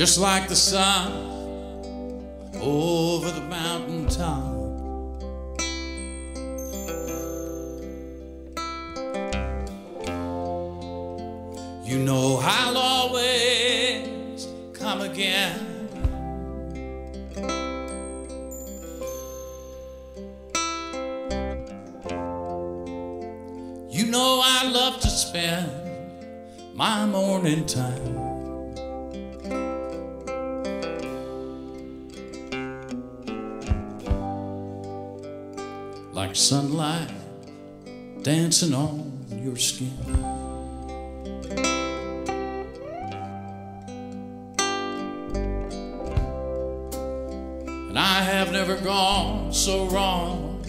just like the sun over the mountain top. You know I'll always come again. You know I love to spend my morning time. Like sunlight dancing on your skin. And I have never gone so wrong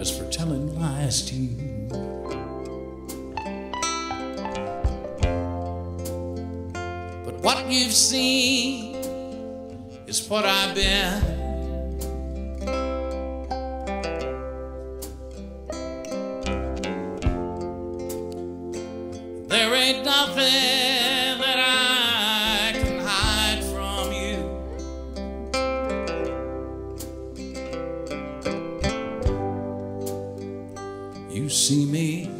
as for telling lies to you. But what you've seen is what I've been. There ain't nothing that I can hide from you. You see me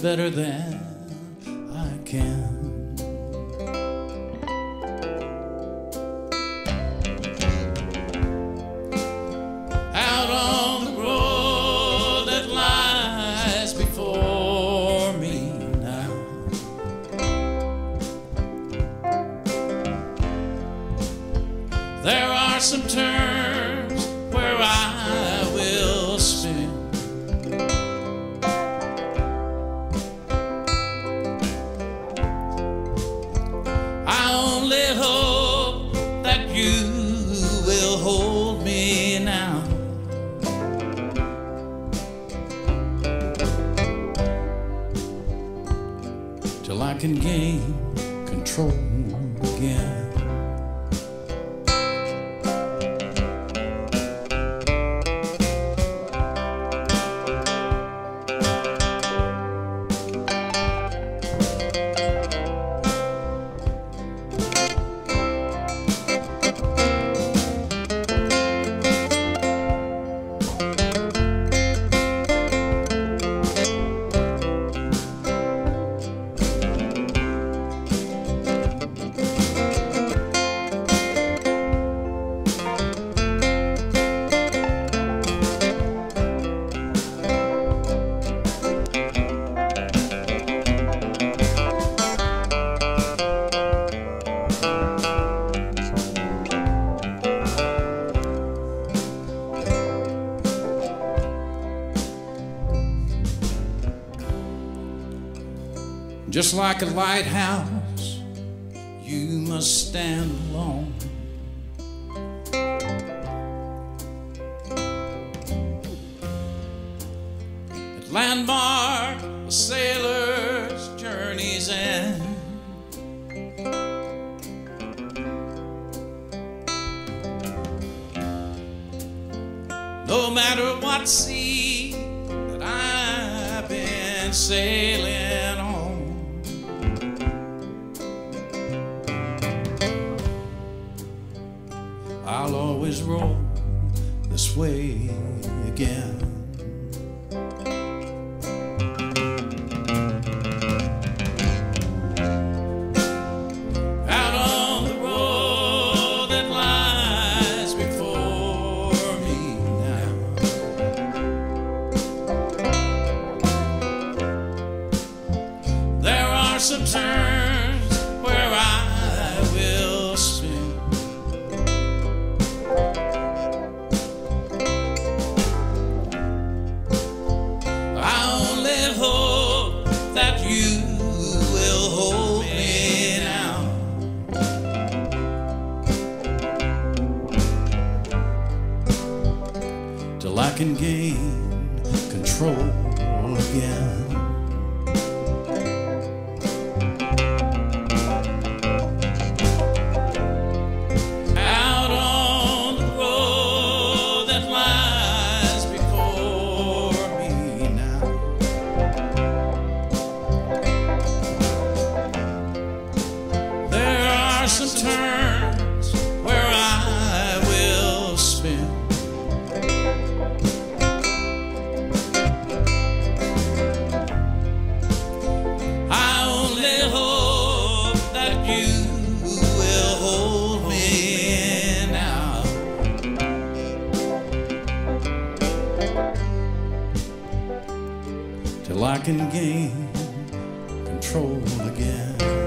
better than I can. There are some turns where I will spin. I only hope that you will hold me now. Till I can gain control again. Just like a lighthouse, you must stand alone. At landmark, a sailor's journey's end. No matter what sea that I've been sailing always roll this way again. That you will hold me now. Till I can gain control again. Can gain control again.